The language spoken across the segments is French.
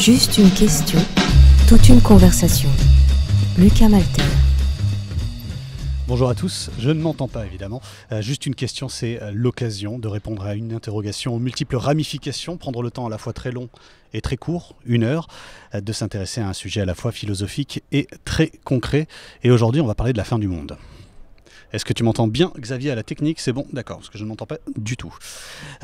Juste une question, toute une conversation. Lucas Malter. Bonjour à tous, je ne m'entends pas évidemment. Euh, juste une question, c'est euh, l'occasion de répondre à une interrogation aux multiples ramifications, prendre le temps à la fois très long et très court, une heure, euh, de s'intéresser à un sujet à la fois philosophique et très concret. Et aujourd'hui, on va parler de la fin du monde. Est-ce que tu m'entends bien, Xavier, à la technique? C'est bon? D'accord, parce que je ne m'entends pas du tout.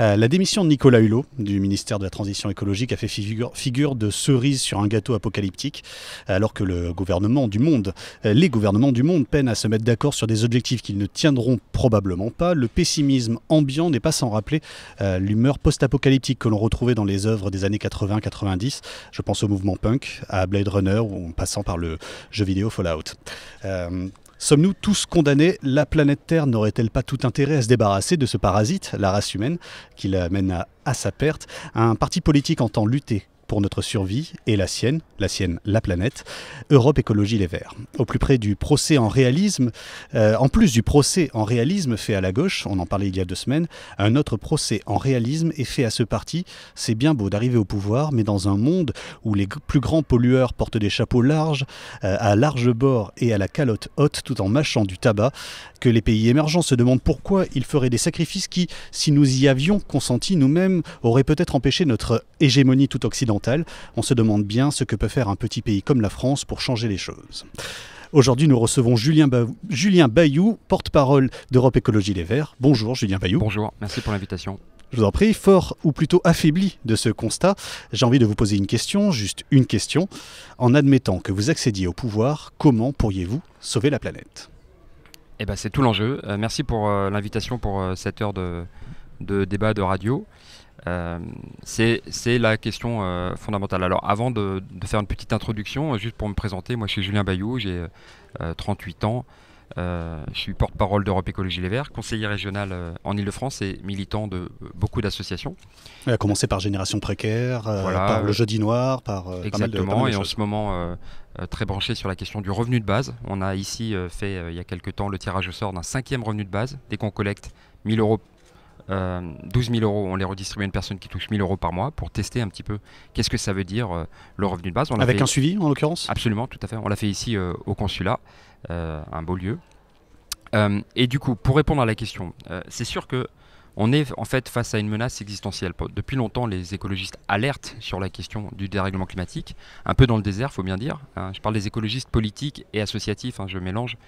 Euh, la démission de Nicolas Hulot, du ministère de la Transition écologique, a fait figure, de cerise sur un gâteau apocalyptique, alors que le gouvernement du monde, euh, les gouvernements du monde peinent à se mettre d'accord sur des objectifs qu'ils ne tiendront probablement pas. Le pessimisme ambiant n'est pas sans rappeler euh, l'humeur post-apocalyptique que l'on retrouvait dans les œuvres des années 80-90. Je pense au mouvement punk, à Blade Runner, ou en passant par le jeu vidéo Fallout. Sommes-nous tous condamnés? La planète Terre n'aurait-elle pas tout intérêt à se débarrasser de ce parasite, la race humaine, qui l'amène à, à sa perte? Un parti politique entend lutter pour notre survie et la sienne, la sienne, la planète, Europe Écologie Les Verts. Au plus près du procès en réalisme, euh, en plus du procès en réalisme fait à la gauche, on en parlait il y a deux semaines, un autre procès en réalisme est fait à ce parti. C'est bien beau d'arriver au pouvoir, mais dans un monde où les plus grands pollueurs portent des chapeaux larges, euh, à large bord et à la calotte haute, tout en mâchant du tabac, que les pays émergents se demandent pourquoi ils feraient des sacrifices qui, si nous y avions consenti nous-mêmes, auraient peut-être empêché notre hégémonie tout occidentale. On se demande bien ce que peut faire un petit pays comme la France pour changer les choses. Aujourd'hui, nous recevons Julien, ba Julien Bayou, porte-parole d'Europe Écologie Les Verts. Bonjour Julien Bayou. Bonjour, merci pour l'invitation. Je vous en prie, fort ou plutôt affaibli de ce constat, j'ai envie de vous poser une question, juste une question. En admettant que vous accédiez au pouvoir, comment pourriez-vous sauver la planète? Eh ben, c'est tout l'enjeu. Euh, merci pour euh, l'invitation pour euh, cette heure de, de, débat de radio. Euh, c'est la question euh, fondamentale. Alors avant de, de, faire une petite introduction, juste pour me présenter, moi je suis Julien Bayou, j'ai 38 ans. Euh, je suis porte-parole d'Europe Écologie Les Verts, conseiller régional euh, en Ile-de-France et militant de euh, beaucoup d'associations. À commencer par Génération Précaire, voilà, par le Jeudi Noir, par. Exactement, pas mal de, pas mal et en ce moment très branché sur la question du revenu de base. On a ici fait il y a quelques temps le tirage au sort d'un cinquième revenu de base. Dès qu'on collecte 1000 euros euh, 12 000 euros, on les redistribue à une personne qui touche 1000 euros par mois pour tester un petit peu qu'est-ce que ça veut dire euh, le revenu de base. On Avec fait... un suivi en l'occurrence Absolument, tout à fait. On l'a fait ici euh, au consulat, un beau lieu. et du coup, pour répondre à la question, c'est sûr que on est en fait face à une menace existentielle. Depuis longtemps, les écologistes alertent sur la question du dérèglement climatique, un peu dans le désert, faut bien dire. Hein. Je parle des écologistes politiques et associatifs, hein, je mélange,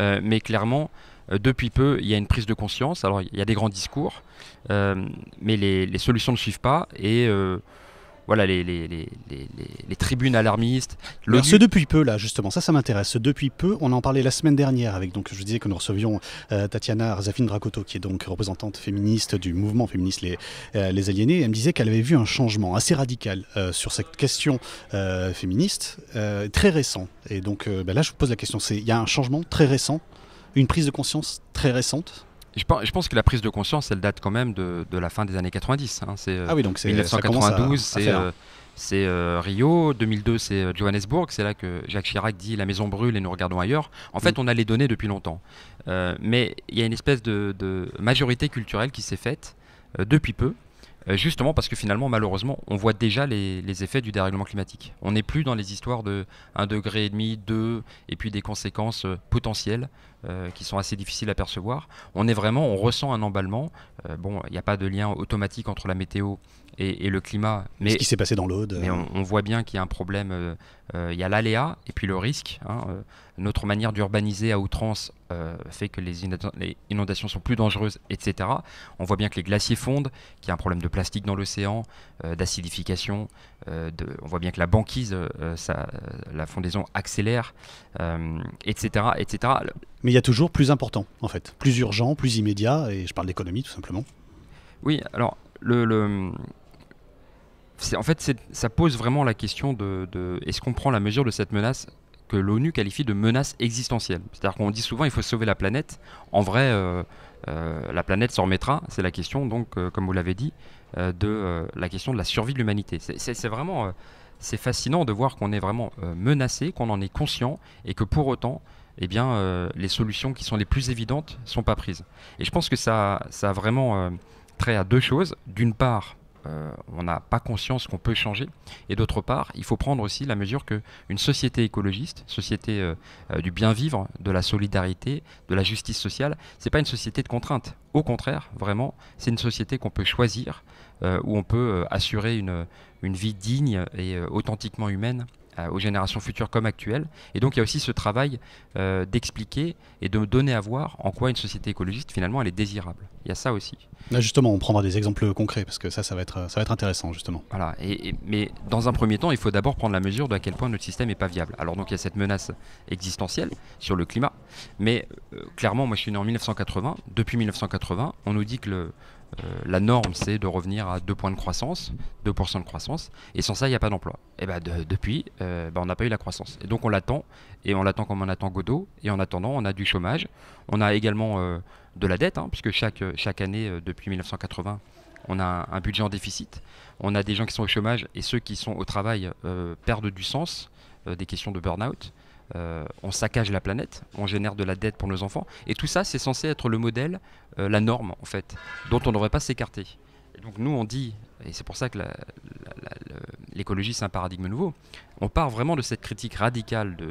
euh, mais clairement, euh, depuis peu, il y a une prise de conscience. Alors, il y a des grands discours, euh, mais les, solutions ne suivent pas et voilà, les, les, les, les, tribunes alarmistes. Ce depuis peu, là, justement, ça, ça m'intéresse. Ce depuis peu, on en parlait la semaine dernière avec, donc, je disais que nous recevions euh, Tatiana Arzafine Drakoto, qui est donc représentante féministe du mouvement féministe Les, euh, les Aliénés. Elle me disait qu'elle avait vu un changement assez radical euh, sur cette question féministe, très récent. Et donc, ben là, je vous pose la question il y a un changement très récent, une prise de conscience très récente? Je pense, je pense, que la prise de conscience, elle date quand même de, de la fin des années 90. Hein. C'est ah oui, donc 1992, c'est euh, euh, Rio. 2002, c'est euh, Johannesburg. C'est là que Jacques Chirac dit la maison brûle et nous regardons ailleurs. En fait, mm. on a les données depuis longtemps. Euh, mais il y a une espèce de, de majorité culturelle qui s'est faite euh, depuis peu. Justement parce que finalement, malheureusement, on voit déjà les, effets du dérèglement climatique. On n'est plus dans les histoires de 1,5 degré, 2, et puis des conséquences potentielles euh, qui sont assez difficiles à percevoir. On est vraiment, on ressent un emballement. Euh, bon, il n'y a pas de lien automatique entre la météo et, et le climat. Mais, Ce qui s'est passé dans l'Aude. Mais on, on, voit bien qu'il y a un problème. Euh, euh il y a l'aléa et puis le risque. Hein, euh, notre manière d'urbaniser à outrance fait que les, inondations, les inondations sont plus dangereuses, etc. On voit bien que les glaciers fondent, qu'il y a un problème de plastique dans l'océan, d'acidification. on voit bien que la banquise, ça, la fondaison accélère, etc., etc. Mais il y a toujours plus important, en fait, plus urgent, plus immédiat, et je parle d'économie tout simplement. Oui, alors le, le en fait, ça pose vraiment la question de, est-ce qu'on prend la mesure de cette menace que l'ONU qualifie de menace existentielle? C'est-à-dire qu'on dit souvent il faut sauver la planète. En vrai, euh, euh, la planète s'en remettra. C'est la question, donc, euh, comme vous l'avez dit, de la question de la survie de l'humanité. C'est vraiment, c'est fascinant de voir qu'on est vraiment menacé, qu'on en est conscient, et que pour autant, eh bien, les solutions qui sont les plus évidentes sont pas prises. Et je pense que ça, ça a vraiment trait à deux choses. D'une part, euh, on n'a pas conscience qu'on peut changer. Et d'autre part, il faut prendre aussi la mesure qu'une société écologiste, société euh, euh, du bien vivre, de la solidarité, de la justice sociale, c'est pas une société de contrainte. Au contraire, vraiment, c'est une société qu'on peut choisir, où on peut assurer une, vie digne et authentiquement humaine aux générations futures comme actuelles. Et donc il y a aussi ce travail euh, d'expliquer et de donner à voir en quoi une société écologiste finalement elle est désirable. Il y a ça aussi. Là justement, on prendra des exemples concrets parce que ça, ça va être, ça va être intéressant justement. Voilà. Et, mais dans un premier temps, il faut d'abord prendre la mesure de à quel point notre système n'est pas viable. Alors donc il y a cette menace existentielle sur le climat, mais euh, clairement, moi je suis né en 1980. Depuis 1980, on nous dit que le, la norme, c'est de revenir à 2 points de croissance, 2% de croissance, et sans ça, il n'y a pas d'emploi. Et ben depuis, euh, ben, on n'a pas eu la croissance. Et donc on l'attend, et on l'attend comme on attend Godot, et en attendant, on a du chômage, on a également euh, de la dette, hein, puisque chaque, chaque année, depuis 1980, on a un, budget en déficit, on a des gens qui sont au chômage, et ceux qui sont au travail perdent du sens, des questions de burn-out. Euh, on saccage la planète, on génère de la dette pour nos enfants. Et tout ça, c'est censé être le modèle, euh, la norme, en fait, dont on ne devrait pas s'écarter. Donc nous, on dit, et c'est pour ça que l'écologie, c'est un paradigme nouveau, on part vraiment de cette critique radicale de,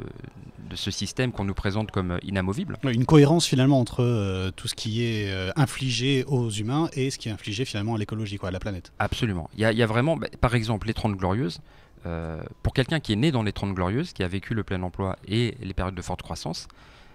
ce système qu'on nous présente comme inamovible. Une cohérence finalement entre euh, tout ce qui est infligé aux humains et ce qui est infligé finalement à l'écologie, à la planète. Absolument. Il y, a vraiment, bah, par exemple, les 30 glorieuses, euh, pour quelqu'un qui est né dans les 30 glorieuses, qui a vécu le plein emploi et les périodes de forte croissance,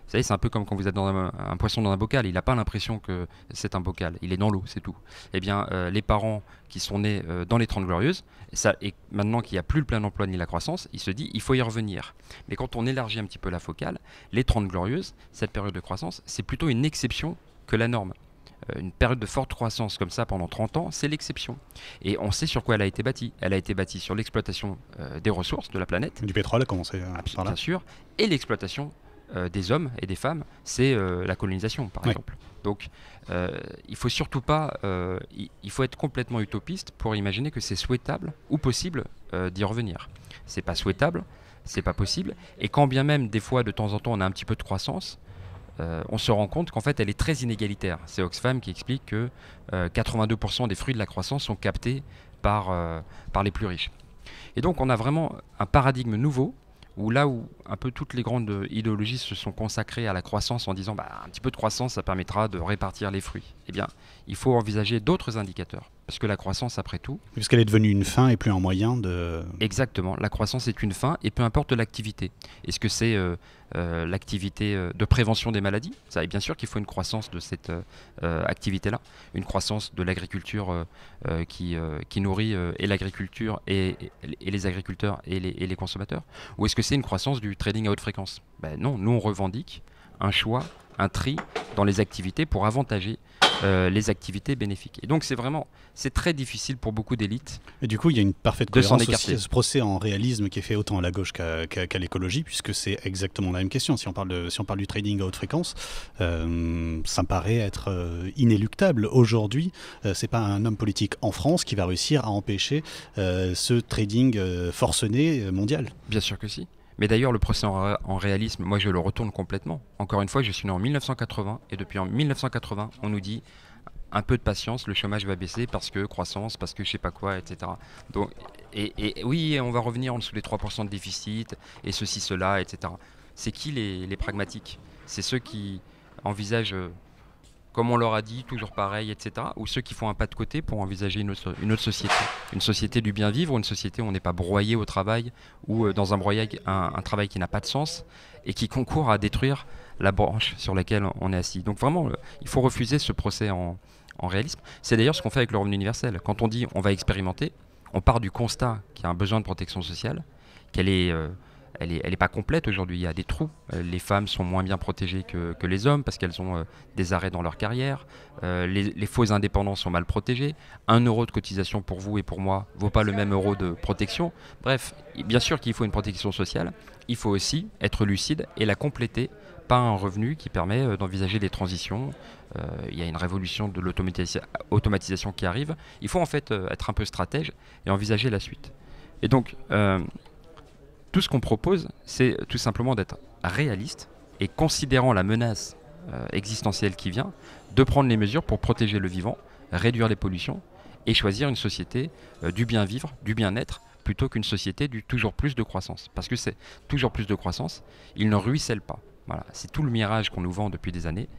vous savez, c'est un peu comme quand vous êtes dans un, poisson dans un bocal. Il n'a pas l'impression que c'est un bocal. Il est dans l'eau, c'est tout. Eh bien, euh, les parents qui sont nés euh, dans les 30 glorieuses, ça, et maintenant qu'il n'y a plus le plein emploi ni la croissance, il se dit il faut y revenir. Mais quand on élargit un petit peu la focale, les 30 glorieuses, cette période de croissance, c'est plutôt une exception que la norme. Euh, une période de forte croissance comme ça pendant 30 ans, c'est l'exception. Et on sait sur quoi elle a été bâtie. Elle a été bâtie sur l'exploitation euh, des ressources de la planète. Du pétrole commencé euh, par là. Bien sûr. Et l'exploitation des hommes et des femmes, c'est la colonisation, par exemple. Donc, il faut surtout pas, il faut être complètement utopiste pour imaginer que c'est souhaitable ou possible d'y revenir. C'est pas souhaitable, c'est pas possible. Et quand bien même des fois, de temps en temps, on a un petit peu de croissance, euh, on se rend compte qu'en fait elle est très inégalitaire. C'est Oxfam qui explique que 82% euh, des fruits de la croissance sont captés par, euh, par les plus riches. Et donc on a vraiment un paradigme nouveau où là où un peu toutes les grandes idéologies se sont consacrées à la croissance en disant bah, un petit peu de croissance ça permettra de répartir les fruits. Eh bien, il faut envisager d'autres indicateurs. Parce que la croissance, après tout. Puisqu'elle est devenue une fin et plus un moyen de. Exactement. La croissance est une fin et peu importe l'activité. Est-ce que c'est euh, euh, l'activité euh, de prévention des maladies? Ça, et bien sûr qu'il faut une croissance de cette activité-là. Une croissance de l'agriculture qui, qui nourrit et l'agriculture et, et, les agriculteurs et les, et les consommateurs. Ou est-ce que c'est une croissance du trading à haute fréquence? Ben Non, nous on revendique un choix, un tri dans les activités pour avantager euh, les activités bénéfiques. Et donc c'est vraiment, c'est très difficile pour beaucoup d'élites. Et du coup, il y a une parfaite cohérence aussi à ce procès en réalisme qui est fait autant à la gauche qu'à l'écologie, puisque c'est exactement la même question. Si on parle, de, si on parle du trading à haute fréquence, euh, ça me paraît être euh, inéluctable. Aujourd'hui, c'est pas un homme politique en France qui va réussir à empêcher ce trading forcené mondial. Bien sûr que si. Mais d'ailleurs, le procès en, réalisme, moi je le retourne complètement. Encore une fois, je suis né en 1980 et depuis en 1980, on nous dit un peu de patience, le chômage va baisser parce que croissance, parce que je sais pas quoi, etc. Donc, et, oui, on va revenir en dessous des 3% de déficit et ceci, cela, etc. C'est qui les, les pragmatiques? C'est ceux qui envisagent comme on leur a dit, toujours pareil, etc. Ou ceux qui font un pas de côté pour envisager une autre, société. Une société du bien vivre, une société où on n'est pas broyé au travail ou euh, dans un, broyage, un, travail qui n'a pas de sens et qui concourt à détruire la branche sur laquelle on est assis. Donc vraiment, euh, il faut refuser ce procès en, réalisme. C'est d'ailleurs ce qu'on fait avec le revenu universel. Quand on dit on va expérimenter, on part du constat qu'il y a un besoin de protection sociale, qu'elle est... Euh, elle n'est pas complète aujourd'hui. Il y a des trous. Euh, les femmes sont moins bien protégées que, les hommes parce qu'elles ont euh, des arrêts dans leur carrière. Euh, les, faux indépendants sont mal protégés. Un euro de cotisation pour vous et pour moi vaut pas le même euro de protection. Bref, bien sûr qu'il faut une protection sociale. Il faut aussi être lucide et la compléter par un revenu qui permet d'envisager des transitions. il y a une révolution de l'automatisation qui arrive. Il faut en fait être un peu stratège et envisager la suite. Et donc, tout ce qu'on propose, c'est tout simplement d'être réaliste et considérant la menace euh, existentielle qui vient, de prendre les mesures pour protéger le vivant, réduire les pollutions et choisir une société du bien vivre, du bien-être, plutôt qu'une société du toujours plus de croissance. Parce que c'est toujours plus de croissance, il ne ruisselle pas. Voilà, c'est tout le mirage qu'on nous vend depuis des années.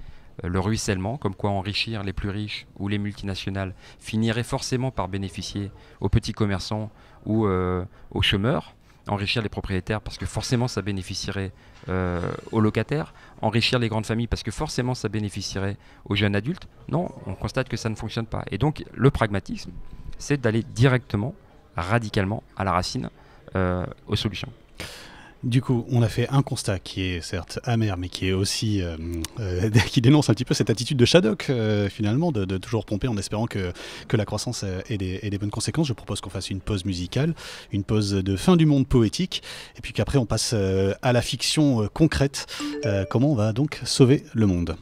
Euh, le ruissellement, comme quoi enrichir les plus riches ou les multinationales finirait forcément par bénéficier aux petits commerçants ou euh, aux chômeurs, enrichir les propriétaires parce que forcément ça bénéficierait euh, aux locataires, enrichir les grandes familles parce que forcément ça bénéficierait aux jeunes adultes. Non, on constate que ça ne fonctionne pas. Et donc le pragmatisme, c'est d'aller directement, radicalement, à la racine aux solutions. Du coup, on a fait un constat qui est certes amer, mais qui est aussi euh, euh, qui dénonce un petit peu cette attitude de Shadok euh, finalement, de, toujours pomper en espérant que, que la croissance ait des, ait des bonnes conséquences. Je propose qu'on fasse une pause musicale, une pause de fin du monde poétique, et puis qu'après on passe à la fiction concrète. comment on va donc sauver le monde?